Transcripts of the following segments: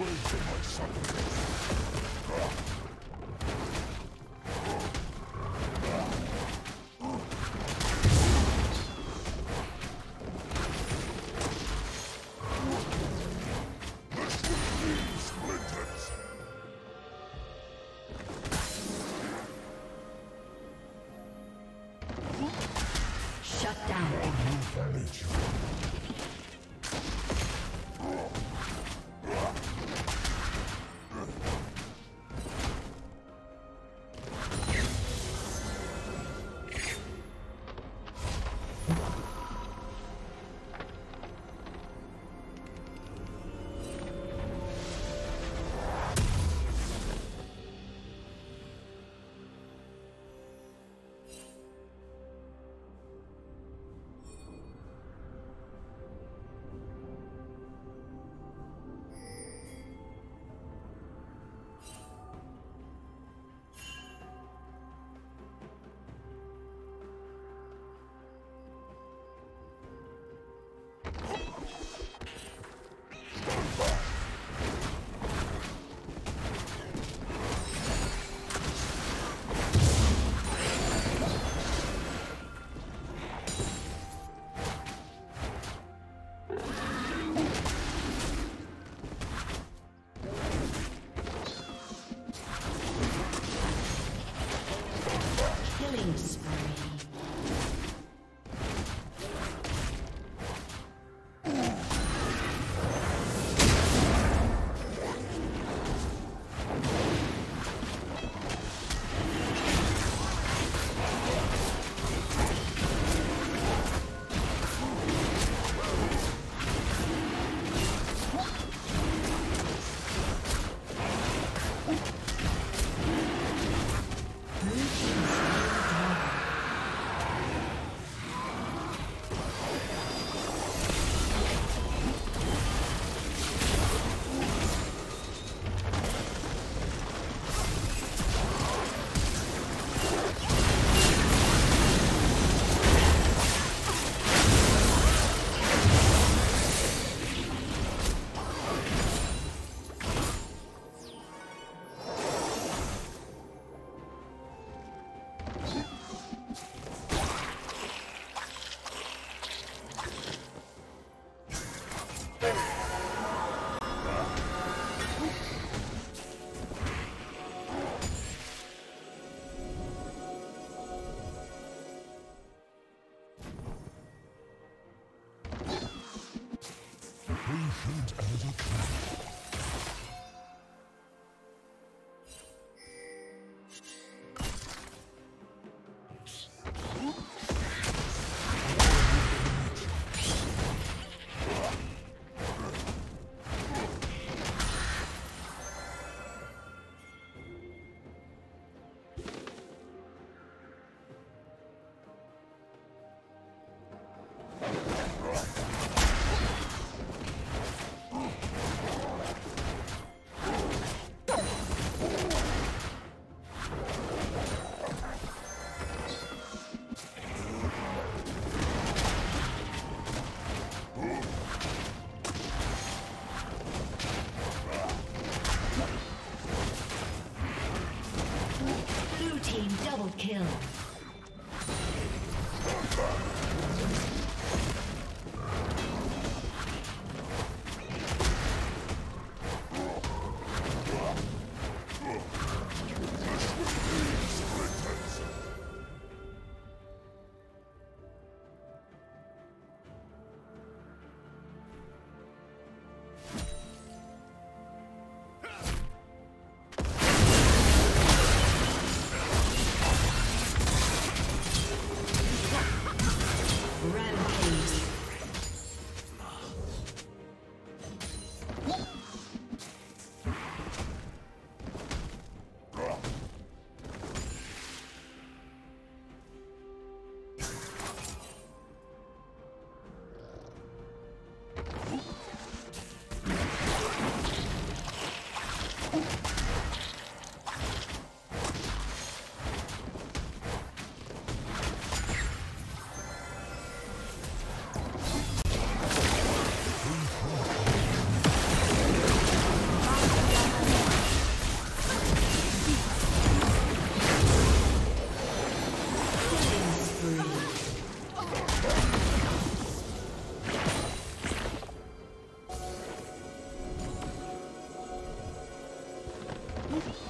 way too much suffering. Mm-hmm.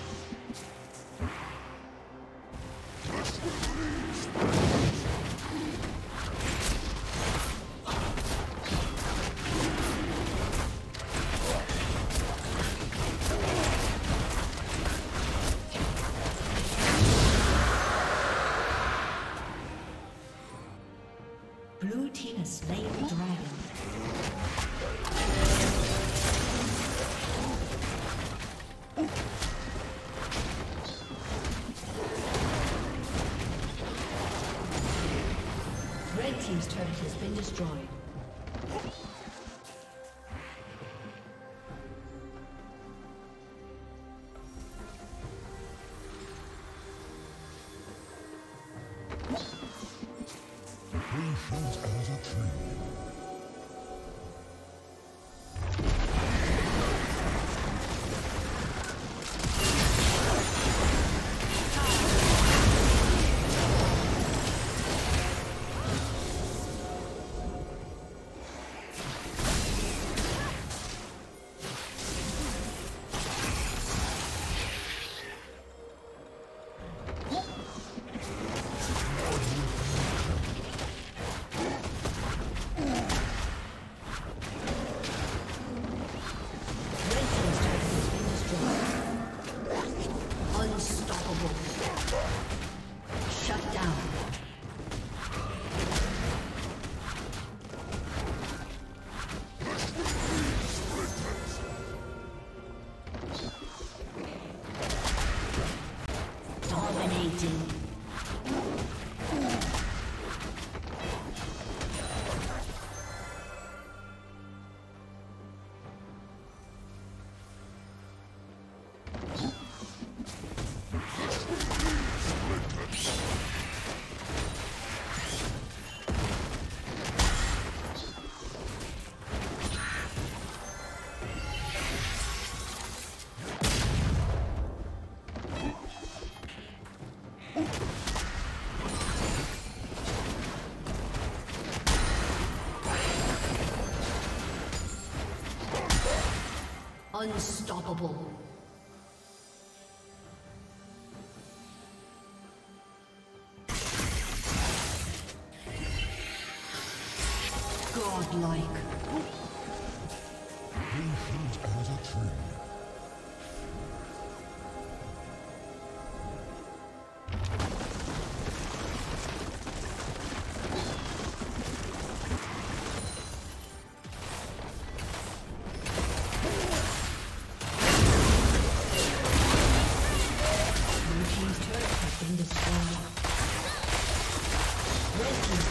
Has been destroyed. Dominating. Unstoppable. Godlike. Thank you.